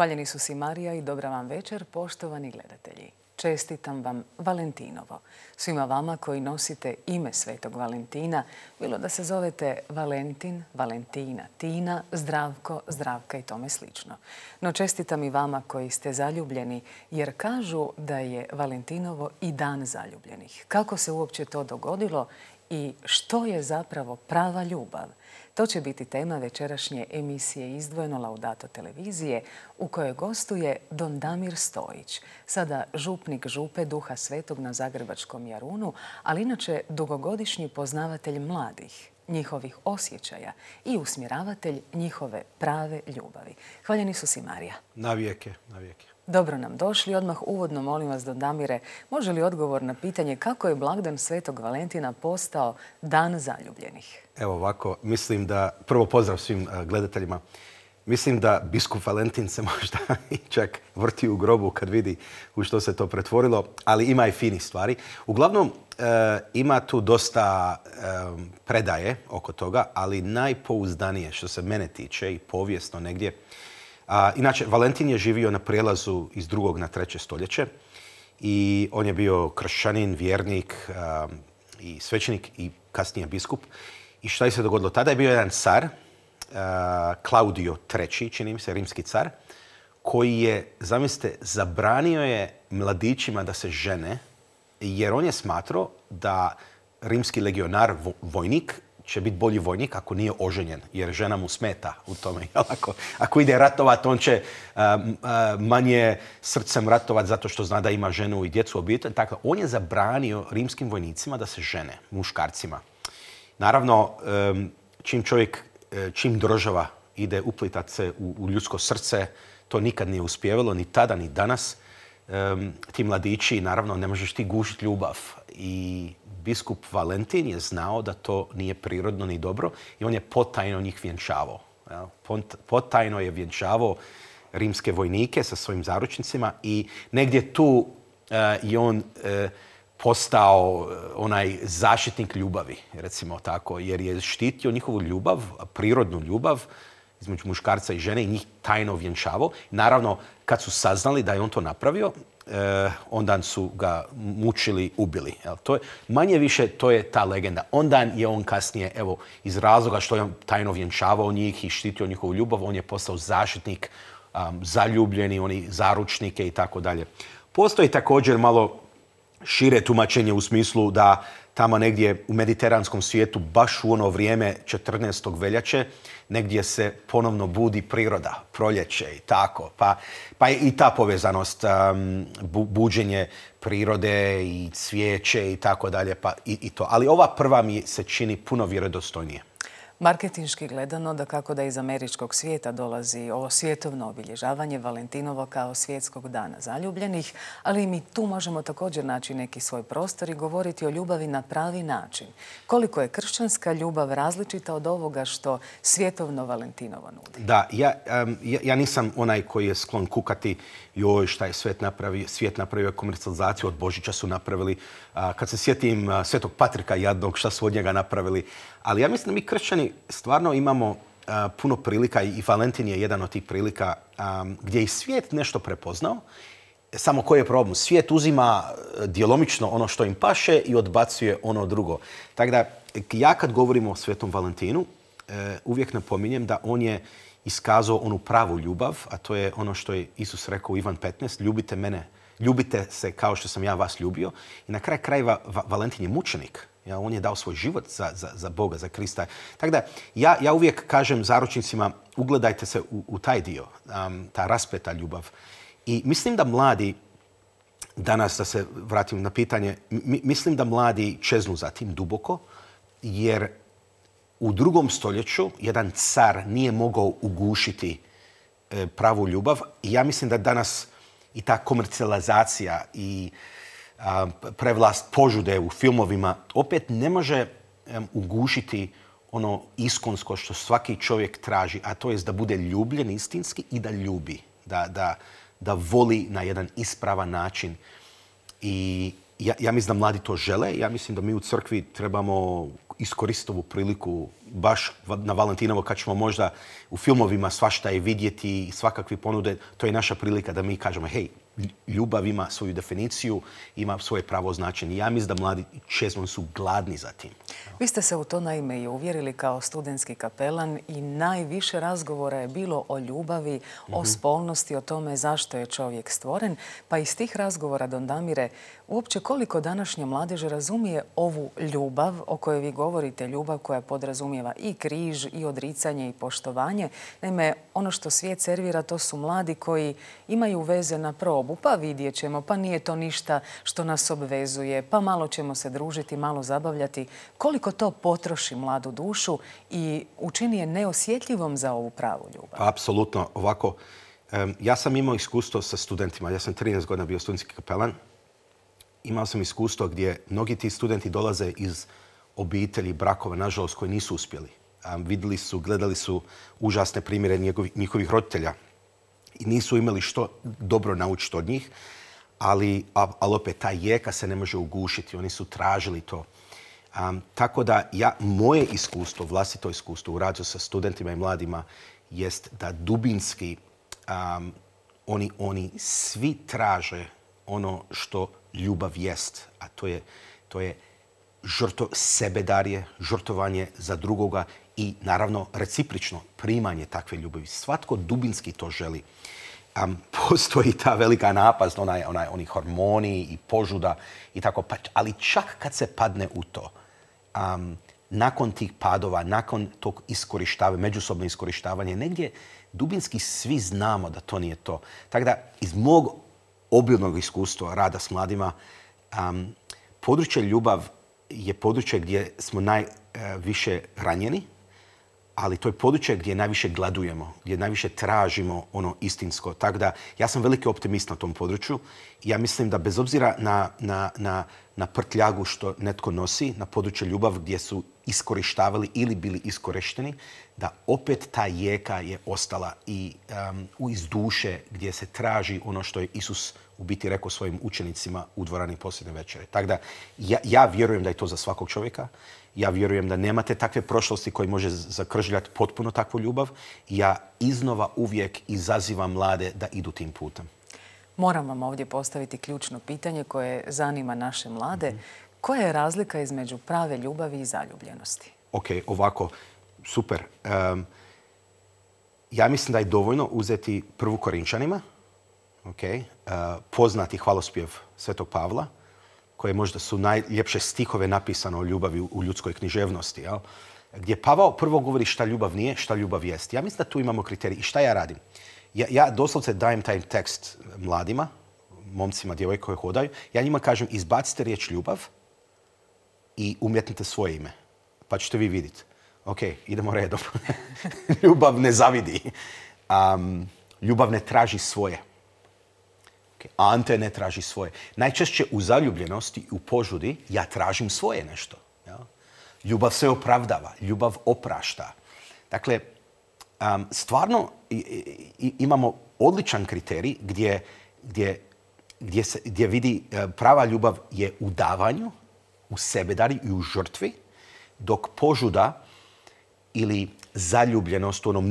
Hvaljeni su si Marija i dobra vam večer, poštovani gledatelji. Čestitam vam Valentinovo. Svima vama koji nosite ime Svetog Valentina, bilo da se zovete Valentin, Valentina, Tina, Zdravko, Zdravka i tome slično. No čestitam i vama koji ste zaljubljeni, jer kažu da je Valentinovo i dan zaljubljenih. Kako se uopće to dogodilo i što je zapravo prava ljubav? To će biti tema večerašnje emisije Izdvojeno Laudato televizije u kojoj gostuje Don Damir Stojić, sada župnik župe Duha Svetog na Zagrebačkom Jarunu, ali inače dugogodišnji poznavatelj mladih, njihovih osjećaja i usmjeravatelj njihove prave ljubavi. Hvaljeni su si Marija. Na vijeke, na. Dobro nam došli. Odmah uvodno molim vas, Don Damire, može li odgovor na pitanje kako je blagdan Svetog Valentina postao dan zaljubljenih? Evo ovako, mislim da, prvo pozdrav svim e, gledateljima, mislim da biskup Valentin se možda i čak vrti u grobu kad vidi u što se to pretvorilo, ali ima i fini stvari. Uglavnom, e, ima tu dosta e, predaje oko toga, ali najpouzdanije što se mene tiče i povijesno negdje, inače, Valentin je živio na prijelazu iz drugog na treće stoljeće i on je bio kršćanin, vjernik i svećenik i kasnije biskup. I šta je se dogodilo? Tada je bio jedan car, Claudio III, čini mi se, rimski car, koji je, zamislite, zabranio je mladićima da se žene, jer on je smatrao da rimski legionar, vojnik, će biti bolji vojnik ako nije oženjen, jer žena mu smeta u tome. Ako, ako ide ratovat, on će manje srcem ratovat zato što zna da ima ženu i djecu obitelj. Dakle, on je zabranio rimskim vojnicima da se žene, muškarcima. Naravno, čim čovjek, e, čim država ide uplitat se u, ljudsko srce, to nikad nije uspjevalo, ni tada, ni danas. Ti mladići, naravno, ne možeš ti gušiti ljubav. I biskup Valentin je znao da to nije prirodno ni dobro i on je potajno njih vjenčavao. Potajno je vjenčavao rimske vojnike sa svojim zaručnicima i negdje tu e, je on e, postao e, onaj zaštitnik ljubavi, recimo tako, jer je štitio njihovu ljubav, prirodnu ljubav između muškarca i žene i njih tajno vjenčavao. Naravno, kad su saznali da je on to napravio, eh, onda su ga mučili, ubili. Manje više to je ta legenda. Onda je on kasnije, evo, iz razloga što je on tajno vjenčavao njih i štitio njihovu ljubav, on je postao zaštitnik, zaljubljeni, oni zaručnike i tako dalje. Postoji također malo šire tumačenje u smislu da tamo negdje u mediteranskom svijetu, baš u ono vrijeme 14. veljače, negdje se ponovno budi priroda, proljeće i tako. Pa, pa i ta povezanost, um, buđenje prirode i cvijeće i tako dalje, pa i, i to. Ali ova prva mi se čini puno vjerodostojnije. Marketinški gledano, da kako da iz američkog svijeta dolazi ovo svjetovno obilježavanje Valentinovo kao svjetskog dana zaljubljenih, ali mi tu možemo također naći neki svoj prostor i govoriti o ljubavi na pravi način. Koliko je kršćanska ljubav različita od ovoga što svjetovno Valentinovo nudi? Da, ja, ja nisam onaj koji je sklon kukati joj šta je svijet napravio, svijet napravio komercijalizaciju, od Božića su napravili. Kad se sjetim Svetog Patrika jadnog, šta su od njega napravili. Ali ja mislim da mi kršćani stvarno imamo puno prilika i Valentin je jedan od tih prilika gdje i svijet nešto prepoznao. Samo koji je problem? Svijet uzima djelomično ono što im paše i odbacuje ono drugo. Tako da ja kad govorimo o Svetom Valentinu, e, uvijek napominjem da on je iskazao onu pravu ljubav, a to je ono što je Isus rekao u Ivan 15, ljubite mene, ljubite se kao što sam ja vas ljubio. I na kraj krajeva Valentin je mučenik. Ja, on je dao svoj život za, za, za Boga, za Krista. Tako da ja, ja uvijek kažem zaručnicima, ugledajte se u, u taj dio, um, ta raspeta ljubav. I mislim da mladi, danas da se vratim na pitanje, mislim da mladi čeznu za tim duboko, jer u drugom stoljeću jedan car nije mogao ugušiti e, pravu ljubav. I ja mislim da danas i ta komercijalizacija i prevlast požude u filmovima opet ne može ugušiti ono iskonsko što svaki čovjek traži, a to je da bude ljubljen istinski i da ljubi. da, da, da voli na jedan ispravan način. I ja, ja mislim da mladi to žele. Ja mislim da mi u crkvi trebamo iskoristiti ovu priliku baš na Valentinovo kad ćemo možda u filmovima svašta je vidjeti i svakakvi ponude. To je naša prilika da mi kažemo, hej, ljubav ima svoju definiciju, ima svoje pravo značenje. Ja mislim da mladi često su gladni za tim. Vi ste se u to naime i uvjerili kao studentski kapelan i najviše razgovora je bilo o ljubavi, o mhm. spolnosti, o tome zašto je čovjek stvoren. Pa iz tih razgovora, Don Damire, uopće koliko današnja mladež razumije ovu ljubav o kojoj vi govorite, ljubav koja podrazumijeva i križ, i odricanje, i poštovanje. Naime, ono što svijet servira, to su mladi koji imaju veze na probu, pa vidjet ćemo, pa nije to ništa što nas obvezuje, pa malo ćemo se družiti, malo zabavljati. Koliko to potroši mladu dušu i učini je neosjetljivom za ovu pravu ljubav? Pa, apsolutno. Ovako, ja sam imao iskustvo sa studentima. Ja sam 13 godina bio studentski kapelan. Imao sam iskustvo gdje mnogi ti studenti dolaze iz obitelji, brakova, nažalost, koji nisu uspjeli. vidjeli su, gledali su užasne primjere njihovih roditelja i nisu imali što dobro naučiti od njih, ali, ali opet ta jeka se ne može ugušiti. Oni su tražili to. tako da ja, moje iskustvo, vlastito iskustvo u radu sa studentima i mladima jest da dubinski oni, oni svi traže ono što ljubav jest, a to je, to je žrto, sebedarje, žrtovanje za drugoga i naravno reciprično primanje takve ljubavi. Svatko dubinski to želi. Um, postoji ta velika napast, onaj, onaj, oni hormoni i požuda i tako, pa, ali čak kad se padne u to, um, nakon tih padova, nakon tog iskorištavanja, međusobno iskorištavanje, negdje dubinski svi znamo da to nije to. Tako da, iz mog obilnog iskustva rada s mladima, područje ljubav je područje gdje smo najviše ranjeni, ali to je područje gdje najviše gladujemo, gdje najviše tražimo ono istinsko. Tako da ja sam veliki optimist na tom području. Ja mislim da bez obzira na prtljagu što netko nosi, na područje ljubav gdje su iskorištavali ili bili iskorišteni, da opet ta jeka je ostala i um, iz duše gdje se traži ono što je Isus u biti rekao svojim učenicima u dvorani posljedne večere. Tako da ja, ja vjerujem da je to za svakog čovjeka. Ja vjerujem da nemate takve prošlosti koji može zakržljati potpuno takvu ljubav. Ja iznova uvijek izazivam mlade da idu tim putem. Moram vam ovdje postaviti ključno pitanje koje zanima naše mlade. Koja je razlika između prave ljubavi i zaljubljenosti? Ok, ovako, super. ja mislim da je dovoljno uzeti prvu Korinčanima, okay, poznati hvalospjev Svetog Pavla, koje možda su najljepše stihove napisane o ljubavi u ljudskoj književnosti, jel? gdje Pavao prvo govori šta ljubav nije, šta ljubav jest. Ja mislim da tu imamo kriterij. I šta ja radim? Ja, ja doslovce dajem taj tekst mladima, momcima, djevojke koje hodaju. Ja njima kažem izbacite riječ ljubav i umjetnite svoje ime. Pa ćete vi vidjeti. Ok, idemo redom. ljubav ne zavidi. ljubav ne traži svoje. Ante ne traži svoje. Najčešće u zaljubljenosti, u požudi, ja tražim svoje nešto. Ljubav se opravdava, ljubav oprašta. Dakle, stvarno imamo odličan kriterij gdje, gdje, gdje vidi e, prava ljubav je u davanju, u sebedari i u žrtvi, dok požuda ili zaljubljenost u onom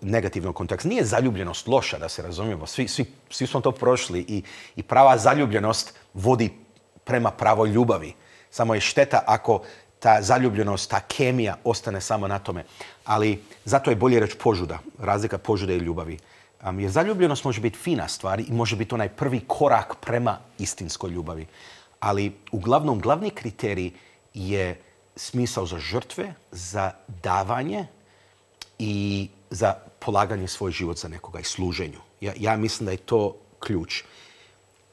negativnom kontekstu. Nije zaljubljenost loša, da se razumijemo. Svi, svi, svi smo to prošli i, i prava zaljubljenost vodi prema pravoj ljubavi. Samo je šteta ako ta zaljubljenost, ta kemija ostane samo na tome. Ali zato je bolje reći požuda, razlika požude i ljubavi. Jer zaljubljenost može biti fina stvar i može biti onaj prvi korak prema istinskoj ljubavi. Ali uglavnom glavni kriterij je smisao za žrtve, za davanje i za polaganje svoj život za nekoga i služenju. Ja, ja mislim da je to ključ.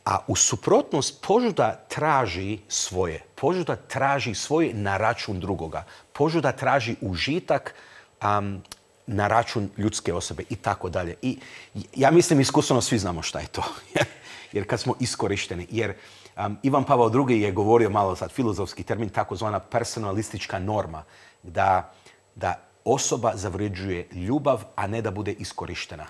A u suprotnost požuda traži svoje. Požuda traži svoje na račun drugoga. Požuda traži užitak na račun ljudske osobe i tako dalje. I ja mislim iskustveno svi znamo šta je to. Jer kad smo iskorišteni. Jer Ivan Pavao II. je govorio malo sad filozofski termin, takozvana personalistička norma. Da, da osoba zavređuje ljubav, a ne da bude iskorištena.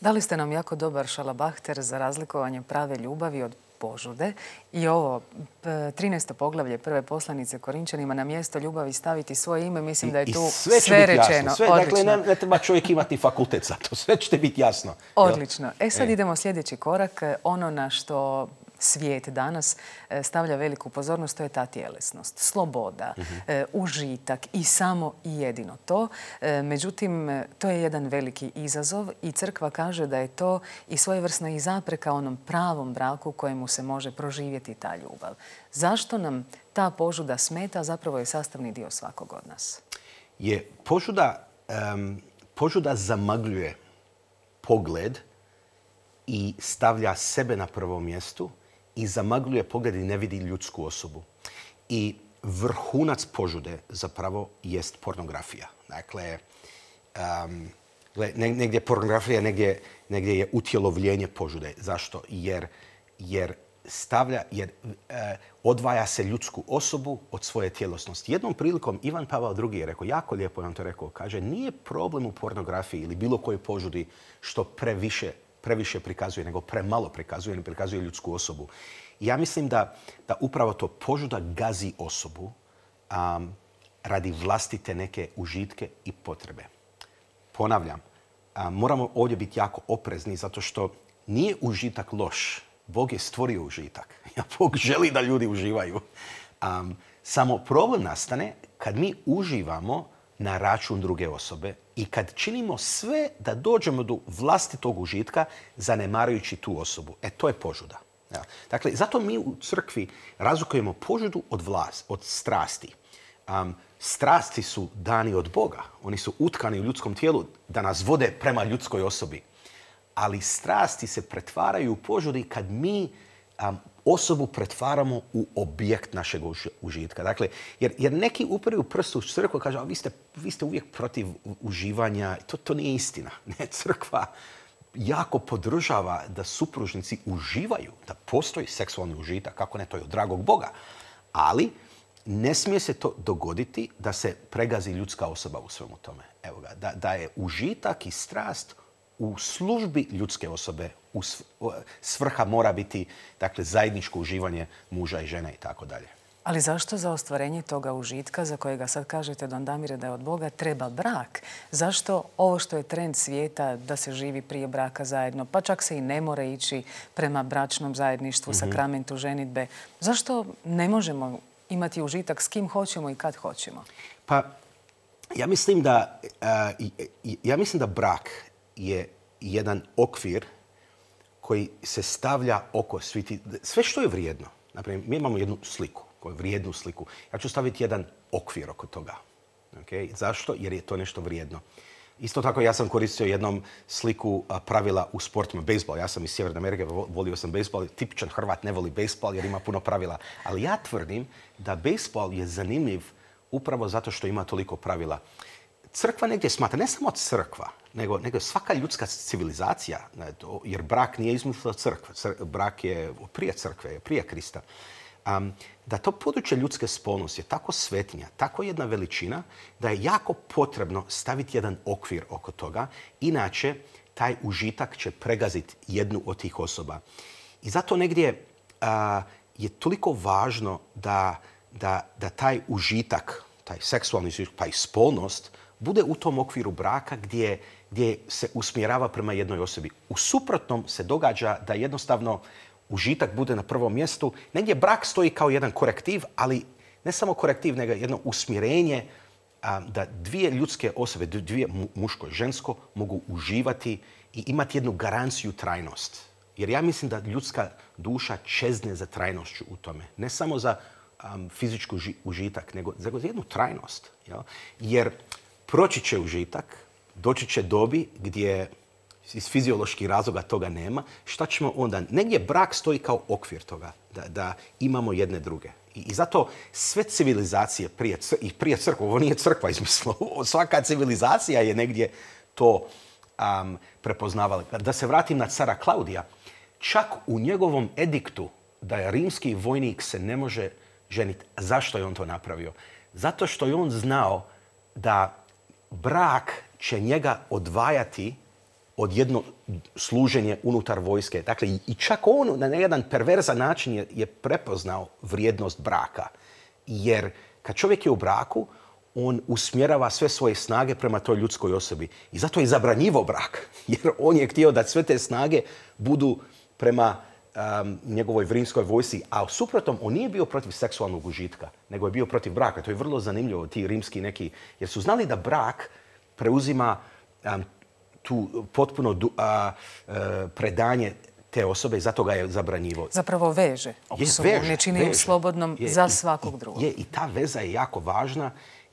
Dali ste nam jako dobar šalabahter za razlikovanje prave ljubavi od požude i ovo 13. poglavlje prve poslanice Korinčanima na mjesto ljubavi staviti svoje ime, mislim da je tu sve, sve rečeno. Sve, dakle, ne, ne, treba čovjek imati fakultet za to, sve će biti jasno. Odlično. E sad e. idemo sljedeći korak, ono na što svijet danas e, stavlja veliku pozornost, to je ta tjelesnost, sloboda, mhm. e, užitak i samo i jedino to. E, međutim, to je jedan veliki izazov i crkva kaže da je to i svojevrsna i zapreka onom pravom braku kojemu se može proživjeti ta ljubav. Zašto nam ta požuda smeta, zapravo je sastavni dio svakog od nas? Je požuda, požuda zamagljuje pogled i stavlja sebe na prvom mjestu i zamagljuje pogled i ne vidi ljudsku osobu. I vrhunac požude zapravo jest pornografija. Dakle, um, negdje pornografija, negdje, negdje je utjelovljenje požude. Zašto? Jer, jer stavlja, jer e, odvaja se ljudsku osobu od svoje tjelosnosti. Jednom prilikom Ivan Pavel II je rekao, jako lijepo nam to rekao, kaže, nije problem u pornografiji ili bilo kojoj požudi što previše previše prikazuje, nego premalo prikazuje, ne prikazuje ljudsku osobu. ja mislim da, da upravo to požuda gazi osobu um, radi vlastite neke užitke i potrebe. Ponavljam, moramo ovdje biti jako oprezni zato što nije užitak loš. Bog je stvorio užitak. Bog želi da ljudi uživaju. Um, samo problem nastane kad mi uživamo na račun druge osobe i kad činimo sve da dođemo do vlastitog užitka zanemarujući tu osobu. E, to je požuda. Dakle, zato mi u crkvi razlikujemo požudu od vlas, od strasti. strasti su dani od Boga. Oni su utkani u ljudskom tijelu da nas vode prema ljudskoj osobi. Ali strasti se pretvaraju u požudi kad mi osobu pretvaramo u objekt našeg užitka. Dakle, jer, jer neki upriju prstu u crkvu i kažu, a vi ste, vi ste uvijek protiv uživanja. To, to nije istina. Ne, crkva jako podržava da supružnici uživaju, da postoji seksualni užitak, kako ne, to je od dragog Boga. Ali ne smije se to dogoditi da se pregazi ljudska osoba u svemu tome. Evo ga, da, da je užitak i strast u službi ljudske osobe svrha mora biti dakle, zajedničko uživanje muža i žene i tako dalje. Ali zašto za ostvarenje toga užitka, za kojega sad kažete, Don Damire, da je od Boga, treba brak? Zašto ovo što je trend svijeta da se živi prije braka zajedno, pa čak se i ne mora ići prema bračnom zajedništvu, mm sakramentu ženitbe, zašto ne možemo imati užitak s kim hoćemo i kad hoćemo? Pa, ja mislim da, ja mislim da brak je jedan okvir koji se stavlja oko sviti, sve što je vrijedno. Naprimjer, mi imamo jednu sliku, koju vrijednu sliku. Ja ću staviti jedan okvir oko toga. Okay? Zašto? Jer je to nešto vrijedno. Isto tako ja sam koristio jednom sliku pravila u sportima, bejsbol. Ja sam iz Sjeverne Amerike, volio sam bejsbol. Tipičan Hrvat ne voli bejsbol jer ima puno pravila. Ali ja tvrdim da bejsbol je zanimljiv upravo zato što ima toliko pravila crkva negdje smatra, ne samo crkva, nego, nego svaka ljudska civilizacija, jer brak nije izmislila crkva, brak je prije crkve, prije Krista, da to područje ljudske spolnosti je tako svetinja, tako jedna veličina, da je jako potrebno staviti jedan okvir oko toga, inače taj užitak će pregaziti jednu od tih osoba. I zato negdje je toliko važno da, da, da taj užitak, taj seksualni užitak, pa i spolnost, bude u tom okviru braka gdje, gdje se usmjerava prema jednoj osobi. U suprotnom se događa da jednostavno užitak bude na prvom mjestu. Negdje brak stoji kao jedan korektiv, ali ne samo korektiv, nego jedno usmjerenje da dvije ljudske osobe, dvije muško i žensko, mogu uživati i imati jednu garanciju trajnost. Jer ja mislim da ljudska duša čezne za trajnošću u tome. Ne samo za um, fizičku užitak, nego za jednu trajnost. Jer proći će užitak, doći će dobi gdje iz fizioloških razloga toga nema, šta ćemo onda? Negdje brak stoji kao okvir toga, da, da imamo jedne druge. I, zato sve civilizacije prije, i prije crkva, ovo nije crkva izmislila, svaka civilizacija je negdje to um, prepoznavala. Da se vratim na cara Klaudija, čak u njegovom ediktu da je rimski vojnik se ne može ženiti. Zašto je on to napravio? Zato što je on znao da brak će njega odvajati od jedno služenje unutar vojske. Dakle, i čak on na jedan perverzan način je, je prepoznao vrijednost braka. Jer kad čovjek je u braku, on usmjerava sve svoje snage prema toj ljudskoj osobi. I zato je zabranjivo brak. Jer on je htio da sve te snage budu prema um, njegovoj vrinskoj vojsi. A suprotom, on nije bio protiv seksualnog užitka, nego je bio protiv braka. To je vrlo zanimljivo, ti rimski neki. Jer su znali da brak preuzima um, tu potpuno a, e, predanje te osobe i zato ga je zabranjivo. Zapravo veže osobu, ne čini slobodnom za svakog drugog. Je, I ta veza je jako važna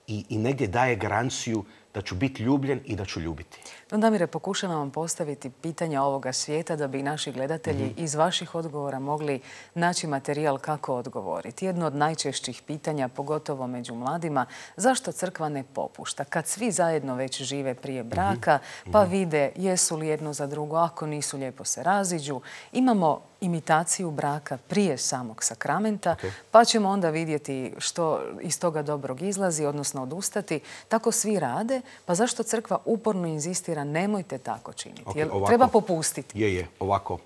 i, i negdje daje garanciju da ću biti ljubljen i da ću ljubiti. No, Damire, pokušavam vam postaviti pitanja ovoga svijeta da bi naši gledatelji mhm. iz vaših odgovora mogli naći materijal kako odgovoriti. Jedno od najčešćih pitanja, pogotovo među mladima, zašto crkva ne popušta? Kad svi zajedno već žive prije braka, pa mhm. vide jesu li jedno za drugo, ako nisu lijepo se raziđu. Imamo imitaciju braka prije samog sakramenta, pa ćemo onda vidjeti što iz toga dobrog izlazi, odnosno odustati. Tako svi rade, pa zašto crkva uporno inzistira nemojte tako činiti? treba popustiti? Je, je, ovako.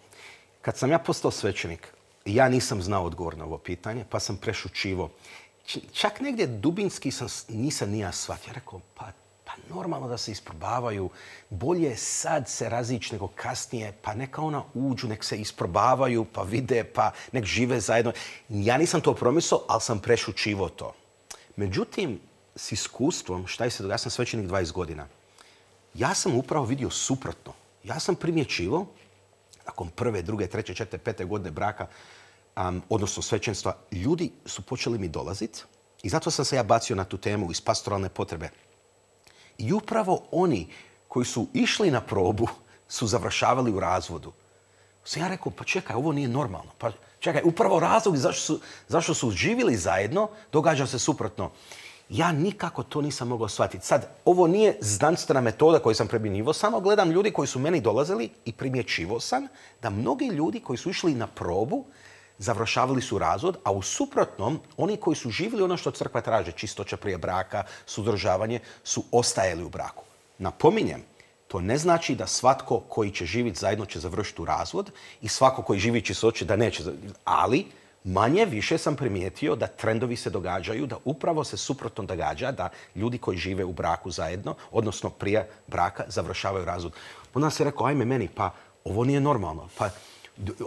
Kad sam ja postao svećenik, ja nisam znao odgovor na ovo pitanje, pa sam prešučivo. Čak negdje dubinski sam, nisam nija shvatio. Rekao, pa pa normalno da se isprobavaju. Bolje sad se razići nego kasnije, pa neka ona uđu, nek se isprobavaju, pa vide, pa nek žive zajedno. Ja nisam to promislio, ali sam prešučivo to. Međutim, s iskustvom, šta je se događa, ja sam svećenik 20 godina. Ja sam upravo vidio suprotno. Ja sam primjećivo, nakon prve, druge, treće, četiri, pete godine braka, odnosno svećenstva, ljudi su počeli mi dolaziti i zato sam se ja bacio na tu temu iz pastoralne potrebe. I upravo oni koji su išli na probu su završavali u razvodu. Sam ja rekao, pa čekaj, ovo nije normalno. Pa čekaj, upravo razlog zašto su, zašto su živjeli zajedno događa se suprotno. Ja nikako to nisam mogao shvatiti. Sad, ovo nije znanstvena metoda koju sam primjenjivo, samo gledam ljudi koji su meni dolazili i primjećivo sam da mnogi ljudi koji su išli na probu završavali su razvod, a u suprotnom, oni koji su živjeli ono što crkva traže, čistoća prije braka, sudržavanje, su ostajali u braku. Napominjem, to ne znači da svatko koji će živjeti zajedno će završiti u razvod i svako koji živi čistoće da neće. Ali manje više sam primijetio da trendovi se događaju, da upravo se suprotno događa da ljudi koji žive u braku zajedno, odnosno prije braka, završavaju razvod. Onda se rekao, ajme meni, pa ovo nije normalno. Pa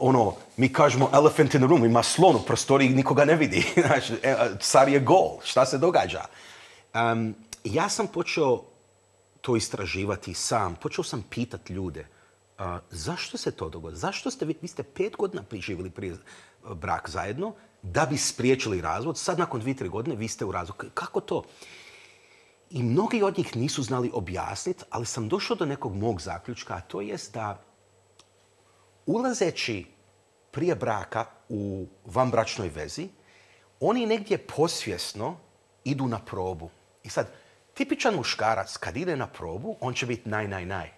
ono, mi kažemo elephant in the room, ima slon u prostoriji, nikoga ne vidi. Znači, car je gol, šta se događa? ja sam počeo to istraživati sam. Počeo sam pitati ljude, zašto se to dogodilo? Zašto ste vi, vi ste pet godina priživjeli prije e, brak zajedno, da bi spriječili razvod, sad nakon dvije, tri godine vi ste u razvodu. Kako to? I mnogi od njih nisu znali objasniti, ali sam došao do nekog mog zaključka, a to jest da ulazeći prije braka u vanbračnoj vezi, oni negdje posvjesno idu na probu. I sad, tipičan muškarac kad ide na probu, on će biti naj, naj, naj.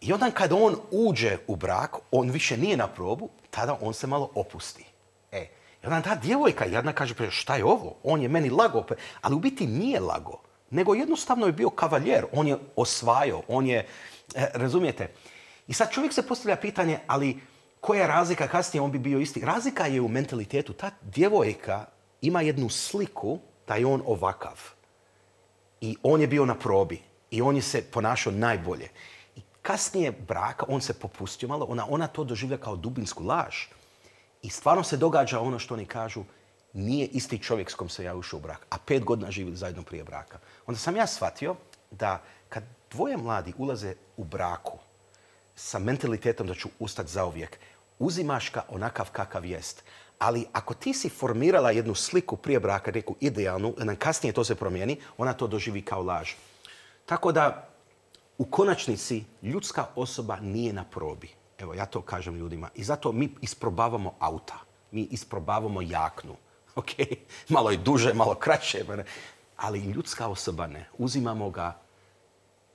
I onda kad on uđe u brak, on više nije na probu, tada on se malo opusti. E, I onda ta djevojka jedna kaže, šta je ovo? On je meni lago. Ali u biti nije lago. Nego jednostavno je bio kavaljer. On je osvajao. On je, e, razumijete, i sad čovjek se postavlja pitanje, ali koja je razlika, kasnije on bi bio isti. Razlika je u mentalitetu. Ta djevojka ima jednu sliku da je on ovakav. I on je bio na probi. I on je se ponašao najbolje. I kasnije braka, on se popustio malo, ona, ona to doživlja kao dubinsku laž. I stvarno se događa ono što oni kažu, nije isti čovjek s kom se ja ušao u brak, a pet godina živjeli zajedno prije braka. Onda sam ja shvatio da kad dvoje mladi ulaze u braku, sa mentalitetom da ću ustati zauvijek. Uzimaš ga onakav kakav jest. Ali ako ti si formirala jednu sliku prije braka, neku idealnu, kasnije to se promijeni, ona to doživi kao laž. Tako da u konačnici ljudska osoba nije na probi. Evo, ja to kažem ljudima. I zato mi isprobavamo auta. Mi isprobavamo jaknu. Ok, malo je duže, malo kraće. Ali ljudska osoba ne. Uzimamo ga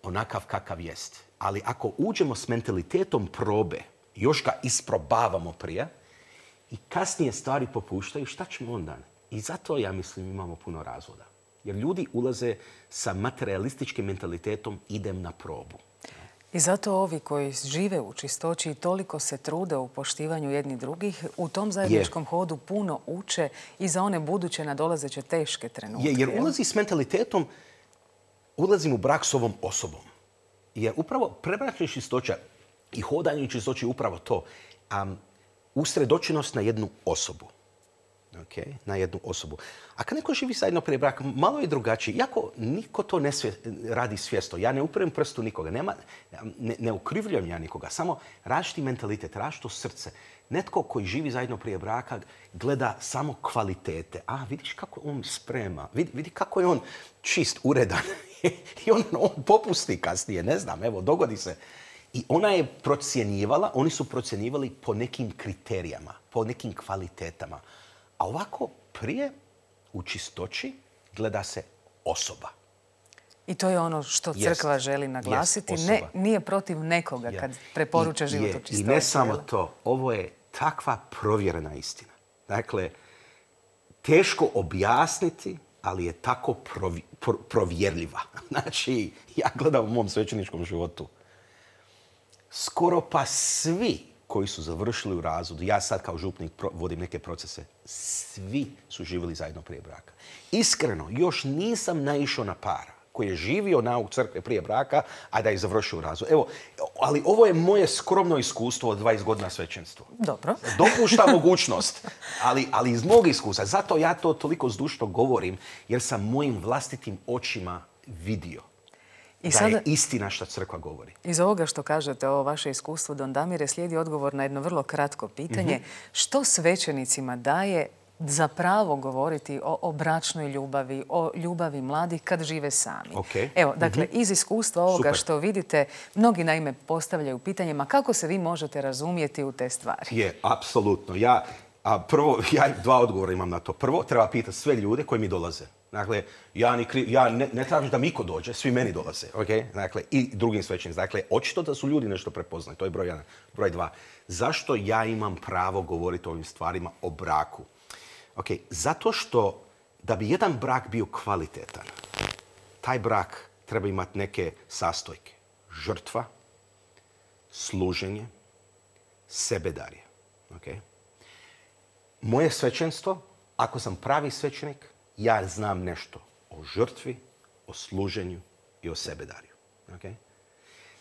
onakav kakav jest. Ali ako uđemo s mentalitetom probe, još ga isprobavamo prije i kasnije stvari popuštaju, šta ćemo onda? I zato ja mislim imamo puno razvoda. Jer ljudi ulaze sa materialističkim mentalitetom idem na probu. I zato ovi koji žive u čistoći i toliko se trude u poštivanju jedni drugih, u tom zajedničkom hodu puno uče i za one buduće nadolazeće teške trenutke. Je, jer ulazi s mentalitetom, ulazim u brak s ovom osobom. Jer upravo prebračna čistoća i hodanje čistoći je upravo to. Um, usredočenost na jednu osobu. Okay? Na jednu osobu. A kad neko živi zajedno prije braka, malo je drugačije. Iako niko to ne radi svjesno. Ja ne uprem prstu nikoga. Nema, ne, ne ukrivljam ja nikoga. Samo različiti mentalitet, različito srce. Netko koji živi zajedno prije braka gleda samo kvalitete. A, vidiš kako on sprema. Vidi, vidi kako je on čist, uredan. I on, on popusti kasnije. Ne znam, evo, dogodi se. I ona je procjenjivala, oni su procjenjivali po nekim kriterijama, po nekim kvalitetama. A ovako prije u čistoći gleda se osoba. I to je ono što crkva želi naglasiti. ne, nije protiv nekoga kad preporuča život u čistoći. I ne samo to. Ovo je takva provjerena istina. Dakle, teško objasniti, ali je tako provjerljiva. Znači, ja gledam u mom svećeničkom životu. Skoro pa svi koji su završili u razvodu, ja sad kao župnik vodim neke procese, svi su živjeli zajedno prije braka. Iskreno, još nisam naišao na para koji je živio nauk crkve prije braka, a da je završio u razvodu. Evo, ali ovo je moje skromno iskustvo od 20 godina svećenstva. Dobro. Dopušta mogućnost, ali, ali iz mog iskustva. Zato ja to toliko zdušno govorim, jer sam mojim vlastitim očima vidio. I da je istina što crkva govori. Iz ovoga što kažete, ovo vaše iskustvo, Don Damire, slijedi odgovor na jedno vrlo kratko pitanje. Mhm. Što svećenicima daje za pravo govoriti o, bračnoj ljubavi, o ljubavi mladih kad žive sami. Evo, dakle, mhm. iz iskustva ovoga što vidite, mnogi naime postavljaju pitanjima kako se vi možete razumijeti u te stvari. Je, apsolutno. Ja, a prvo, ja dva odgovora imam na to. Prvo, treba pitati sve ljude koji mi dolaze. Dakle, ja, ja ne, ne, tražim da Miko dođe, svi meni dolaze. Okay? Dakle, I drugim svećenicima. Dakle, očito da su ljudi nešto prepoznali. To je broj jedan. Broj dva. Zašto ja imam pravo govoriti o ovim stvarima o braku? Okay. Zato što da bi jedan brak bio kvalitetan, taj brak treba imati neke sastojke. Žrtva, služenje, sebedarje. Okay? Moje svećenstvo, ako sam pravi svećenik, ja znam nešto o žrtvi, o služenju i o sebedarju. Okay?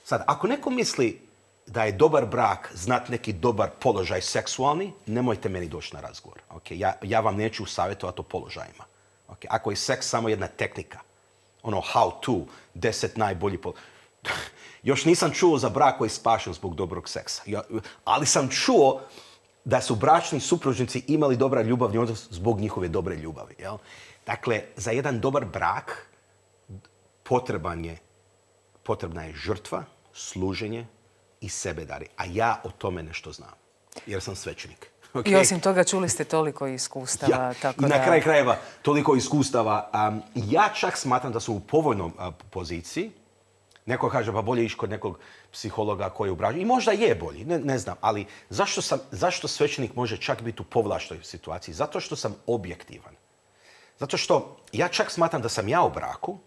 Sad, ako neko misli da je dobar brak znat neki dobar položaj seksualni, nemojte meni doći na razgovor. Okay? Ja, ja vam neću savjetovati o položajima. Okay? Ako je seks samo jedna tehnika, ono how to, deset najbolji položaj. Još nisam čuo za brak koji je spašen zbog dobrog seksa. ali sam čuo da su bračni supružnici imali dobra ljubavni odnos zbog njihove dobre ljubavi. Jel? Dakle, za jedan dobar brak potreban je, potrebna je žrtva, služenje i sebedari. A ja o tome nešto znam, jer sam svećenik. I osim toga čuli ste toliko iskustava. I na kraj krajeva toliko iskustava. ja čak smatram da su u povoljnom poziciji Neko kaže pa bolje ići kod nekog psihologa koji je u. I možda je bolji, ne, znam. Ali zašto, sam, zašto svećenik može čak biti u povlaštoj situaciji? Zato što sam objektivan. Zato što ja čak smatram da sam ja u braku,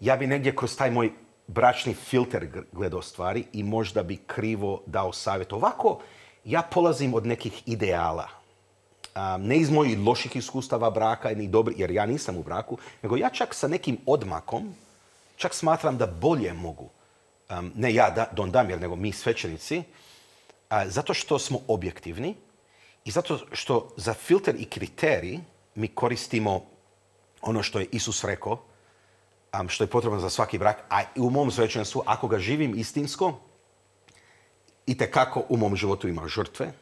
ja bi negdje kroz taj moj bračni filter gledao stvari i možda bi krivo dao savjet. Ovako, ja polazim od nekih ideala. ne iz mojih loših iskustava braka, jer ja nisam u braku, nego ja čak sa nekim odmakom, čak smatram da bolje mogu, ne ja, da, Don Damir, nego mi svećenici, zato što smo objektivni i zato što za filter i kriterij mi koristimo ono što je Isus rekao, što je potrebno za svaki brak, a u mom svećenstvu, ako ga živim istinsko, i kako u mom životu ima žrtve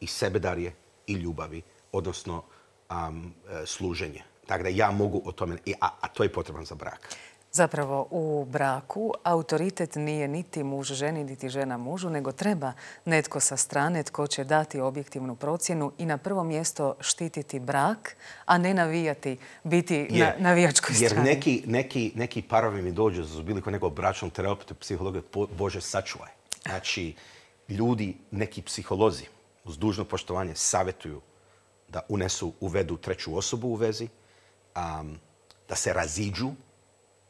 i sebedarje i ljubavi, odnosno e, služenje. Tako da ja mogu o tome, a, a to je potrebno za brak. Zapravo u braku autoritet nije niti muž ženi, niti žena mužu, nego treba netko sa strane tko će dati objektivnu procjenu i na prvo mjesto štititi brak, a ne navijati, biti na navijačkoj strani. Jer neki, neki, neki parovi mi dođu, su bili kod nekog bračnog terapeuta, psihologa, Bože sačuvaj. Znači, ljudi, neki psiholozi, uz dužno poštovanje, savjetuju da unesu, uvedu treću osobu u vezi, da se raziđu,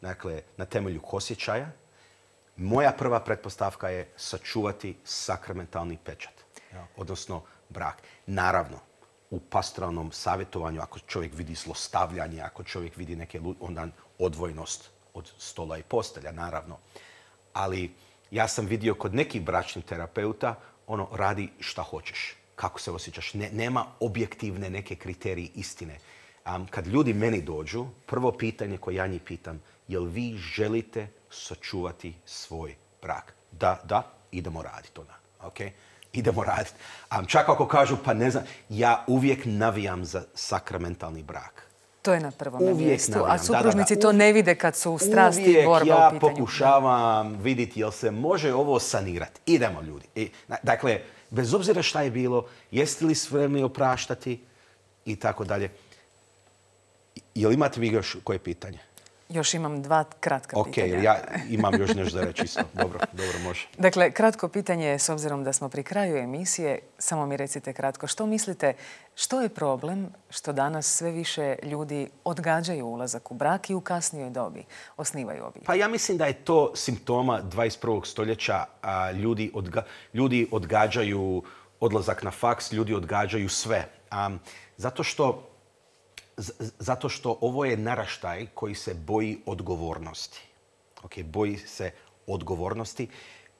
dakle, na temelju osjećaja, Moja prva pretpostavka je sačuvati sakramentalni pečat, odnosno brak. Naravno, u pastoralnom savjetovanju, ako čovjek vidi zlostavljanje, ako čovjek vidi neke onda odvojnost od stola i postelja, naravno. Ali ja sam vidio kod nekih bračnih terapeuta, ono, radi šta hoćeš, kako se osjećaš. nema objektivne neke kriterije istine. kad ljudi meni dođu, prvo pitanje koje ja njih pitam, jel vi želite sačuvati svoj brak? Da, da, idemo raditi ona. Okay? Idemo raditi. čak ako kažu, pa ne znam, ja uvijek navijam za sakramentalni brak. To je na prvom mjestu, a supružnici to ne vide kad su u strasti i borba ja pokušavam vidjeti jel se može ovo sanirati. Idemo ljudi. I, dakle, bez obzira šta je bilo, jeste li spremni opraštati i tako dalje. Jel imate vi još koje pitanje? Još imam dva kratka pitanja. Ok, ja imam još nešto za reći isto. Dobro, dobro, može. Dakle, kratko pitanje je, s obzirom da smo pri kraju emisije, samo mi recite kratko, što mislite, što je problem što danas sve više ljudi odgađaju ulazak u brak i u kasnijoj dobi osnivaju obitelj? Pa ja mislim da je to simptoma 21. stoljeća. ljudi, ljudi odgađaju odlazak na faks, ljudi odgađaju sve. zato što zato što ovo je naraštaj koji se boji odgovornosti. Okay, boji se odgovornosti,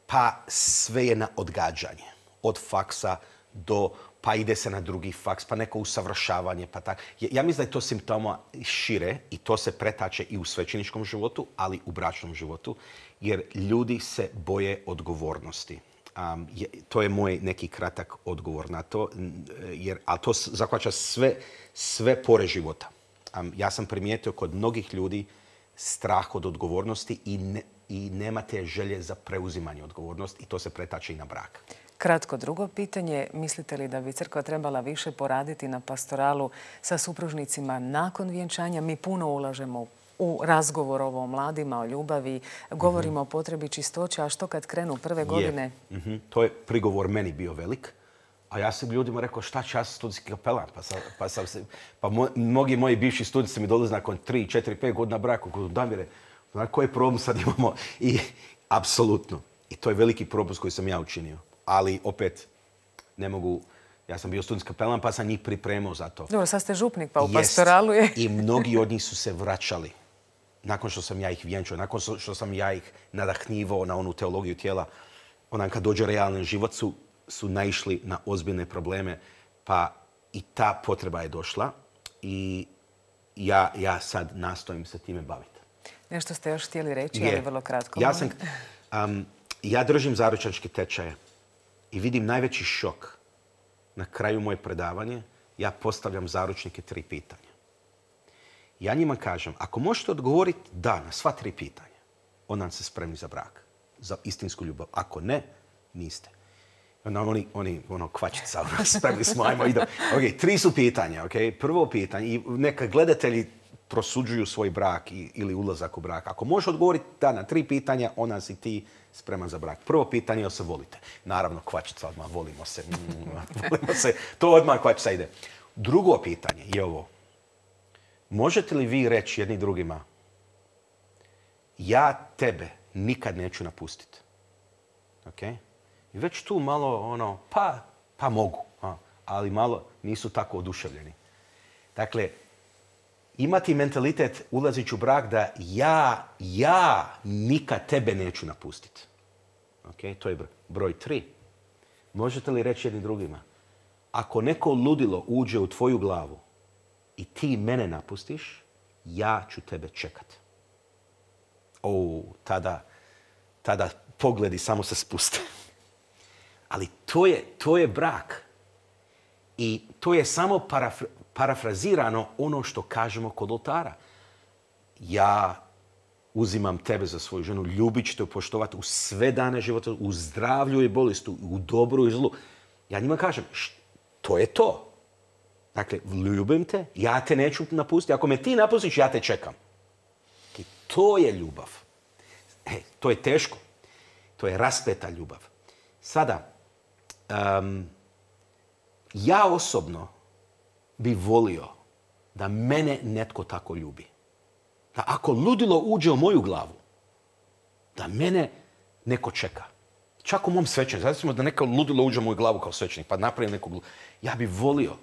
pa sve je na odgađanje. Od faksa do, pa ide se na drugi faks, pa neko usavršavanje, pa tak. Ja mislim da je to simptoma šire i to se pretače i u svećeničkom životu, ali u bračnom životu, jer ljudi se boje odgovornosti to je moj neki kratak odgovor na to, jer, ali to zahvaća sve, sve pore života. ja sam primijetio kod mnogih ljudi strah od odgovornosti i, ne, i nemate želje za preuzimanje odgovornosti i to se pretače i na brak. Kratko drugo pitanje. Mislite li da bi crkva trebala više poraditi na pastoralu sa supružnicima nakon vjenčanja? Mi puno ulažemo u u razgovor ovo o mladima, o ljubavi, govorimo o potrebi čistoća, a što kad krenu prve godine? Mhm. To je prigovor meni bio velik. A ja sam ljudima rekao šta će ja studijski kapelan. Pa, pa, pa mnogi moji bivši studijci mi dolaze nakon 3, 4, 5 godina braka. Kod Damire, koji problem sad imamo? I apsolutno. I to je veliki propust koji sam ja učinio. Ali opet ne mogu ja sam bio studentski kapelan pa sam njih pripremao za to. Dobro, sad ste župnik pa u pastoralu je. I mnogi od njih su se vraćali nakon što sam ja ih vjenčao, nakon što sam ja ih nadahnivao na onu teologiju tijela, onak kad dođe realni život su, su naišli na ozbiljne probleme, pa i ta potreba je došla i ja, ja sad nastojim se time baviti. Nešto ste još htjeli reći, ali vrlo kratko. Ja, sam, ja držim zaručančke tečaje i vidim najveći šok na kraju moje predavanje. Ja postavljam zaručnike tri pitanja. Ja njima kažem, ako možete odgovoriti da na sva tri pitanja, onda se spremni za brak, za istinsku ljubav. Ako ne, niste. Onda oni, oni ono, kvačica, ono, spremni smo, ajmo, idemo. Ok, tri su pitanja, ok? Prvo pitanje, i neka gledatelji prosuđuju svoj brak ili ulazak u brak. Ako možeš odgovoriti da na tri pitanja, onda si ti spreman za brak. Prvo pitanje, jel se volite? Naravno, kvačica odmah, volimo se. Mm, volimo se. To odmah kvačica ide. Drugo pitanje je ovo. Možete li vi reći jedni drugima, ja tebe nikad neću napustiti? Ok? I već tu malo ono, pa, pa mogu, ali malo nisu tako oduševljeni. Dakle, imati mentalitet ulazići u brak da ja, ja nikad tebe neću napustiti. Ok, to je broj tri. Možete li reći jedni drugima, ako neko ludilo uđe u tvoju glavu, i ti mene napustiš, ja ću tebe čekat. O, tada, tada pogledi samo se spuste. Ali to je, to je brak. I to je samo parafrazirano ono što kažemo kod oltara. Ja uzimam tebe za svoju ženu, ljubit ću te poštovati u sve dane života, u zdravlju i bolesti, u dobru i zlu. Ja njima kažem, to je to. Dakle, ljubim te, ja te neću napustiti. Ako me ti napustiš, ja te čekam. I to je ljubav. E, to je teško. To je raspeta ljubav. Sada, ja osobno bi volio da mene netko tako ljubi. Da ako ludilo uđe u moju glavu, da mene neko čeka. Čak u mom svećenju. Znači da neka ludilo uđe u moju glavu kao svećenik, pa napravi nekog... Ja bi volio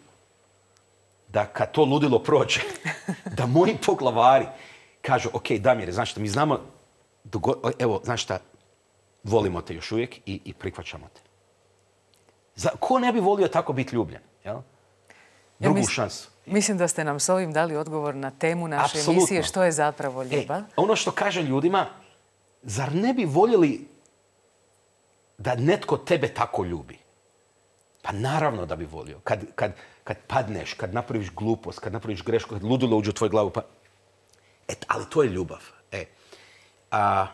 da kad to ludilo prođe, da moji poglavari kažu, ok, Damire, znaš šta, mi znamo, evo, znaš šta, volimo te još uvijek i, i prihvaćamo te. Za, ko ne bi volio tako biti ljubljen? Jel? Drugu šansu. Mislim da ste nam s ovim dali odgovor na temu naše emisije što je zapravo ljubav. E, ono što kaže ljudima, zar ne bi voljeli da netko tebe tako ljubi? Pa naravno da bi volio. Kad, kad, kad padneš, kad napraviš glupost, kad napraviš grešku, kad ludilo uđe u tvoju glavu, pa... Et, ali to je ljubav. E, a,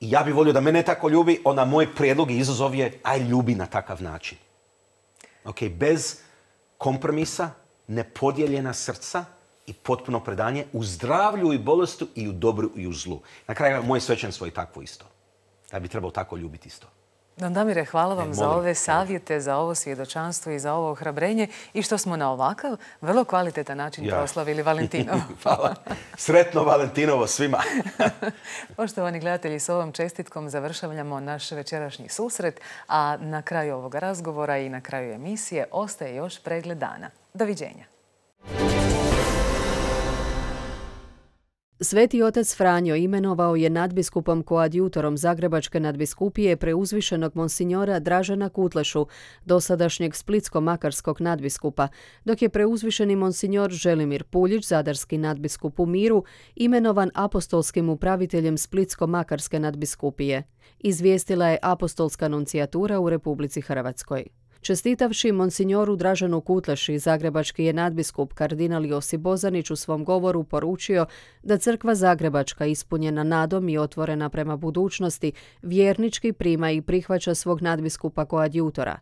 ja bih volio da mene tako ljubi, onda moj prijedlog i izazov je aj ljubi na takav način. Ok, bez kompromisa, nepodijeljena srca i potpuno predanje u zdravlju i bolesti i u dobru i u zlu. Na kraju moje svećenstvo je takvo isto. Da bi trebao tako ljubiti isto. Don Damire, hvala vam e, za ove savjete, za ovo svjedočanstvo i za ovo ohrabrenje i što smo na ovakav vrlo kvalitetan način proslavili Valentinovo. hvala. Sretno Valentinovo svima. Poštovani gledatelji, s ovom čestitkom završavljamo naš večerašnji susret, a na kraju ovoga razgovora i na kraju emisije ostaje još pregled dana. Doviđenja. Sveti otac Franjo imenovao je nadbiskupom koadjutorom Zagrebačke nadbiskupije preuzvišenog monsinjora Dražana Kutlešu, dosadašnjeg splitsko-makarskog nadbiskupa, dok je preuzvišeni monsinjor Želimir Puljić, zadarski nadbiskup u Miru, imenovan apostolskim upraviteljem splitsko-makarske nadbiskupije. Izvijestila je apostolska nuncijatura u Republici Hrvatskoj. Čestitavši monsignoru Dražanu Kutleši, zagrebački je nadbiskup kardinal Josip Bozanić u svom govoru poručio da crkva Zagrebačka ispunjena nadom i otvorena prema budućnosti vjernički prima i prihvaća svog nadbiskupa koadjutora.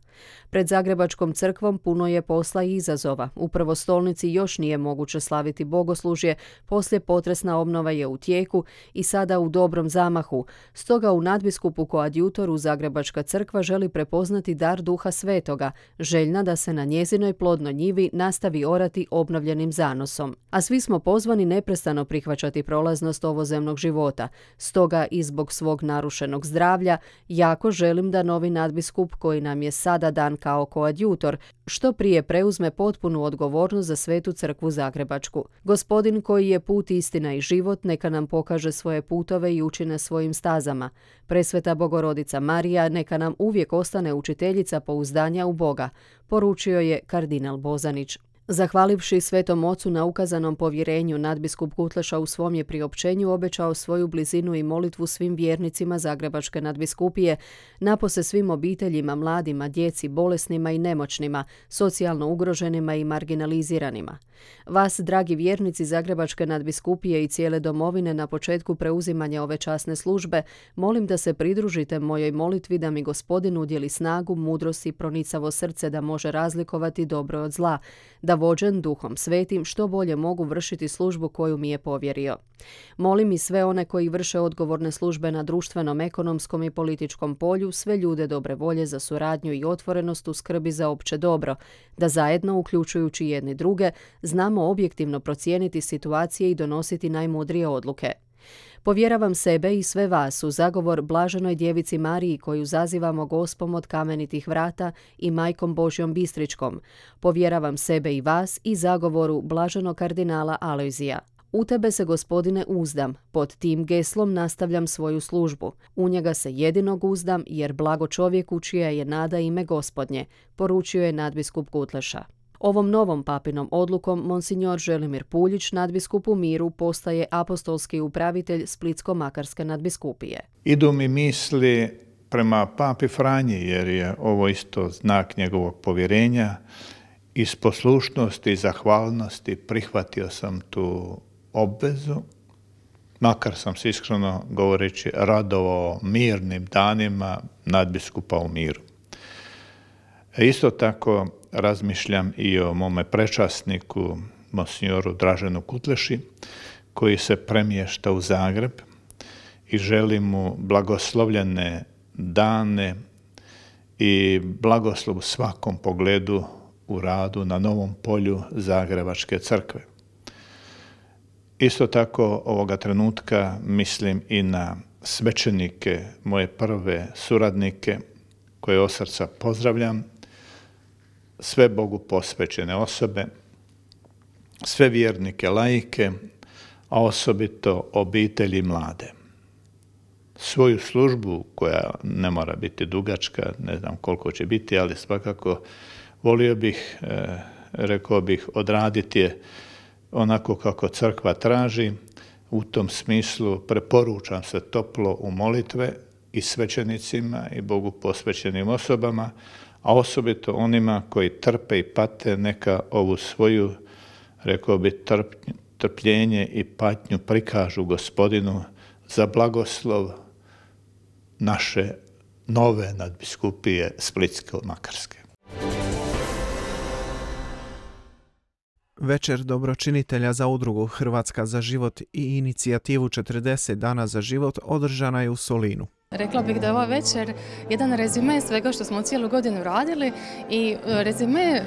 Pred Zagrebačkom crkvom puno je posla i izazova. U prvostolnici još nije moguće slaviti bogoslužje, poslije potresna obnova je u tijeku i sada u dobrom zamahu. Stoga u nadbiskupu koadjutoru Zagrebačka crkva želi prepoznati dar duha svetoga, željna da se na njezinoj plodnoj njivi nastavi orati obnovljenim zanosom. A svi smo pozvani neprestano prihvaćati prolaznost ovozemnog života. Stoga i zbog svog narušenog zdravlja jako želim da novi nadbiskup koji nam je sada dan kao koadjutor, što prije preuzme potpunu odgovornost za svetu crkvu Zagrebačku. Gospodin koji je put istina i život, neka nam pokaže svoje putove i učine svojim stazama. Presveta Bogorodica Marija neka nam uvijek ostane učiteljica pouzdanja u Boga, poručio je kardinal Bozanić. Zahvalivši Svetom Ocu na ukazanom povjerenju, nadbiskup Kutleša u svom je priopćenju obećao svoju blizinu i molitvu svim vjernicima Zagrebačke nadbiskupije, napose svim obiteljima, mladima, djeci, bolesnima i nemoćnima, socijalno ugroženima i marginaliziranima. Vas, dragi vjernici Zagrebačke nadbiskupije i cijele domovine na početku preuzimanja ove časne službe, molim da se pridružite mojoj molitvi da mi gospodin udjeli snagu, mudrost i pronicavo srce da može razlikovati dobro od zla, da vođen duhom svetim što bolje mogu vršiti službu koju mi je povjerio. Molim i sve one koji vrše odgovorne službe na društvenom, ekonomskom i političkom polju, sve ljude dobre volje za suradnju i otvorenost u skrbi za opće dobro, da zajedno, uključujući jedni druge, znamo objektivno procijeniti situacije i donositi najmudrije odluke. Povjeravam sebe i sve vas u zagovor Blaženoj djevici Mariji koju zazivamo gospom od kamenitih vrata i majkom Božjom Bistričkom. Povjeravam sebe i vas i zagovoru Blaženog kardinala Alojzija. U tebe se, gospodine, uzdam. Pod tim geslom nastavljam svoju službu. U njega se jedinog uzdam, jer blago čovjeku čija je nada ime gospodnje, poručio je nadbiskup Kutleša. Ovom novom papinom odlukom Monsignor Želimir Puljić, nadbiskup u Miru, postaje apostolski upravitelj Splitsko-Makarske nadbiskupije. Idu mi misli prema papi Franji, jer je ovo isto znak njegovog povjerenja. Iz poslušnosti i zahvalnosti prihvatio sam tu obvezu, makar sam se iskreno govoreći radovao mirnim danima nadbiskupa u miru. E, isto tako razmišljam i o mome prečasniku, monsignoru Draženu Kutleši, koji se premješta u Zagreb i želim mu blagoslovljene dane i blagoslov u svakom pogledu u radu na novom polju Zagrebačke crkve. Isto tako ovoga trenutka mislim i na svećenike, moje prve suradnike koje od srca pozdravljam, sve Bogu posvećene osobe, sve vjernike, laike, a osobito obitelji mlade. Svoju službu, koja ne mora biti dugačka, ne znam koliko će biti, ali svakako volio bih, e, rekao bih, odraditi je onako kako crkva traži. U tom smislu preporučam se toplo u molitve i svećenicima i Bogu posvećenim osobama, a osobito onima koji trpe i pate neka ovu svoju, rekao bi, trpljenje i patnju prikažu gospodinu za blagoslov naše nove nadbiskupije Splitsko-Makarske. Večer dobročinitelja za udrugu Hrvatska za život i inicijativu 40 dana za život održana je u Solinu. Rekla bih da je ova večer jedan rezime svega što smo cijelu godinu radili i e, rezime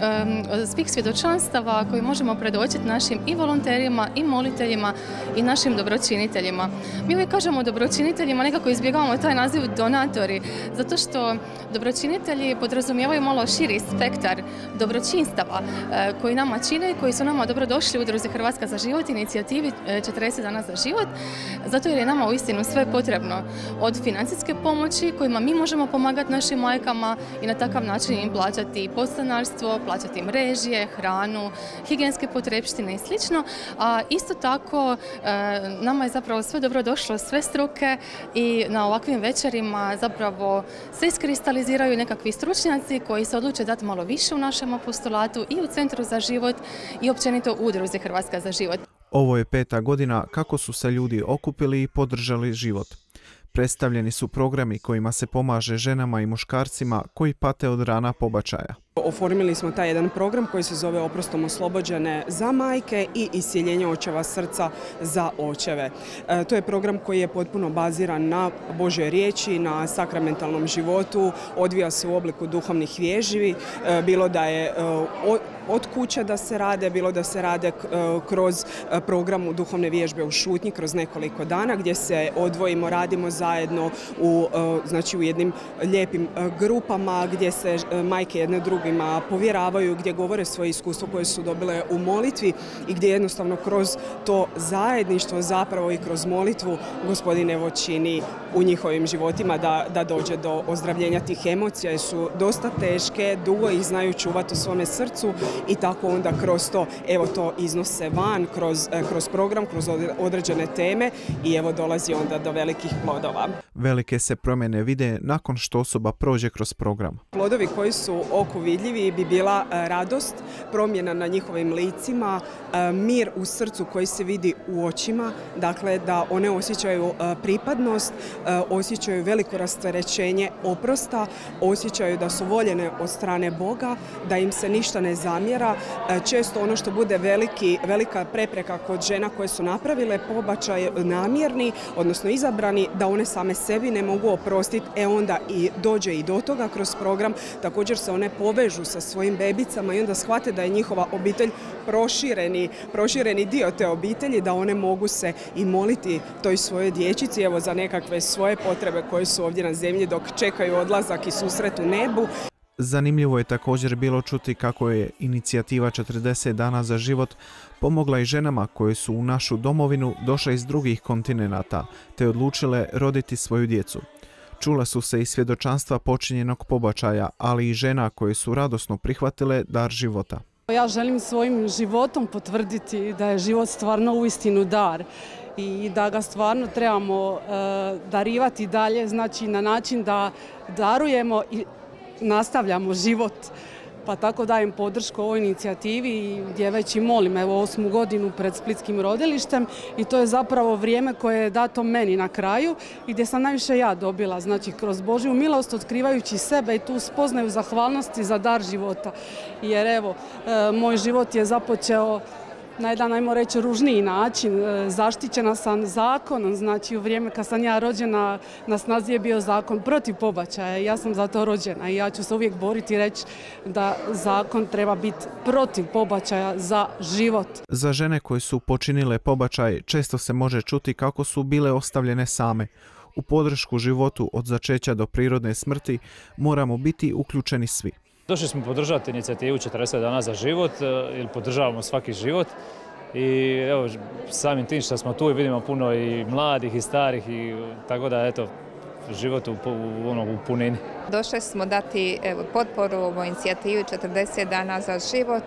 svih svjedočanstava koji možemo predočiti našim i volonterima i moliteljima i našim dobročiniteljima. Mi uvijek kažemo dobročiniteljima, nekako izbjegavamo taj naziv donatori, zato što dobročinitelji podrazumijevaju malo širi spektar dobročinstava e, koji nama čine i koji su nama dobrodošli u udruzi Hrvatska za život, inicijativi 40 e, dana za život, zato jer je nama uistinu sve potrebno od financijskih financijske pomoći kojima mi možemo pomagati našim majkama i na takav način im plaćati podstanarstvo, plaćati im režije, hranu, higijenske potrebštine i sl. A isto tako e, nama je zapravo sve dobro došlo, sve struke i na ovakvim večerima zapravo se iskristaliziraju nekakvi stručnjaci koji se odluče dati malo više u našem apostolatu i u Centru za život i općenito u udruzi Hrvatska za život. Ovo je peta godina kako su se ljudi okupili i podržali život. Predstavljeni su programi kojima se pomaže ženama i muškarcima koji pate od rana pobačaja. Oformili smo taj jedan program koji se zove Oprostom oslobođene za majke i isiljenje očeva srca za očeve. E, to je program koji je potpuno baziran na Božoj riječi, na sakramentalnom životu, odvija se u obliku duhovnih vježivi, e, bilo da je e, od kuće da se rade, bilo da se rade kroz programu duhovne vježbe u šutnji kroz nekoliko dana gdje se odvojimo, radimo zajedno u, znači u jednim lijepim grupama gdje se majke jedne druge drugima povjeravaju, gdje govore svoje iskustvo koje su dobile u molitvi i gdje jednostavno kroz to zajedništvo zapravo i kroz molitvu gospodin evo čini u njihovim životima da, da dođe do ozdravljenja tih emocija jer su dosta teške, dugo ih znaju čuvati u svome srcu i tako onda kroz to evo to iznose van kroz, e, kroz program, kroz određene teme i evo dolazi onda do velikih plodova. Velike se promjene vide nakon što osoba prođe kroz program. Plodovi koji su oku vidljivi bi bila e, radost, promjena na njihovim licima, e, mir u srcu koji se vidi u očima, dakle da one osjećaju e, pripadnost, osjećaju veliko rasterećenje oprosta, osjećaju da su voljene od strane Boga, da im se ništa ne zamjera. Često ono što bude veliki, velika prepreka kod žena koje su napravile pobačaj namjerni, odnosno izabrani, da one same sebi ne mogu oprostiti, e onda i dođe i do toga kroz program. Također se one povežu sa svojim bebicama i onda shvate da je njihova obitelj prošireni, prošireni dio te obitelji, da one mogu se i moliti toj svojoj dječici evo za nekakve svoje potrebe koje su ovdje na zemlji dok čekaju odlazak i susret u nebu. Zanimljivo je također bilo čuti kako je inicijativa 40 dana za život pomogla i ženama koje su u našu domovinu došle iz drugih kontinenata te odlučile roditi svoju djecu. Čule su se i svjedočanstva počinjenog pobačaja, ali i žena koje su radosno prihvatile dar života. Ja želim svojim životom potvrditi da je život stvarno uistinu dar i da ga stvarno trebamo e, darivati dalje, znači na način da darujemo i nastavljamo život pa tako dajem podršku ovoj inicijativi gdje već i molim evo osmu godinu pred Splitskim rodilištem i to je zapravo vrijeme koje je dato meni na kraju i gdje sam najviše ja dobila, znači kroz Božju milost otkrivajući sebe i tu spoznaju zahvalnosti za dar života. Jer evo, e, moj život je započeo na jedan, ajmo reći, ružniji način. E, zaštićena sam zakonom, znači u vrijeme kad sam ja rođena, na snazi je bio zakon protiv pobačaja ja sam za to rođena i ja ću se uvijek boriti i reći da zakon treba biti protiv pobačaja za život. Za žene koje su počinile pobačaj često se može čuti kako su bile ostavljene same. U podršku životu od začeća do prirodne smrti moramo biti uključeni svi. Došli smo podržati inicijativu 40 dana za život, ili podržavamo svaki život. I evo, samim tim što smo tu i vidimo puno i mladih i starih i tako da eto, život u, u, u punini. Došli smo dati evo, potporu ovoj inicijativi 40 dana za život.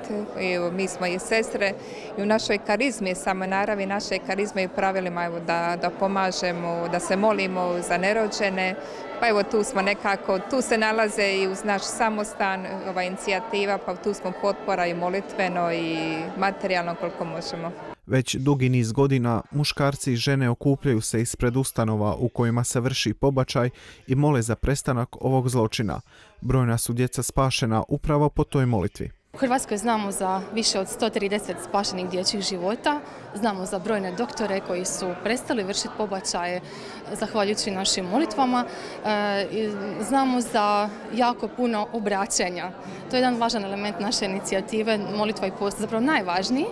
Evo, mi smo i sestre i u našoj karizmi, samo naravi naše karizme i pravilima evo, da, da pomažemo, da se molimo za nerođene. Pa evo tu smo nekako, tu se nalaze i uz naš samostan ova inicijativa, pa tu smo potpora i molitveno i materijalno koliko možemo. Već dugi niz godina muškarci i žene okupljaju se ispred ustanova u kojima se vrši pobačaj i mole za prestanak ovog zločina. Brojna su djeca spašena upravo po toj molitvi. U Hrvatskoj znamo za više od 130 spašenih dječjih života, znamo za brojne doktore koji su prestali vršiti pobačaje zahvaljujući našim molitvama, e, znamo za jako puno obraćanja. To je jedan važan element naše inicijative, molitva i post, zapravo najvažniji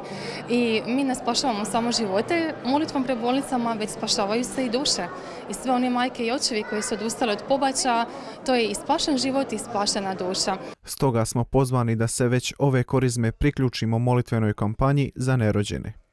i mi ne spašavamo samo živote molitvom pre bolnicama, već spašavaju se i duše. I sve one majke i očevi koji su odustali od pobačaja, to je i spašen život i spašena duša. Stoga smo pozvani da se već ove korizme priključimo molitvenoj kampanji za nerođene.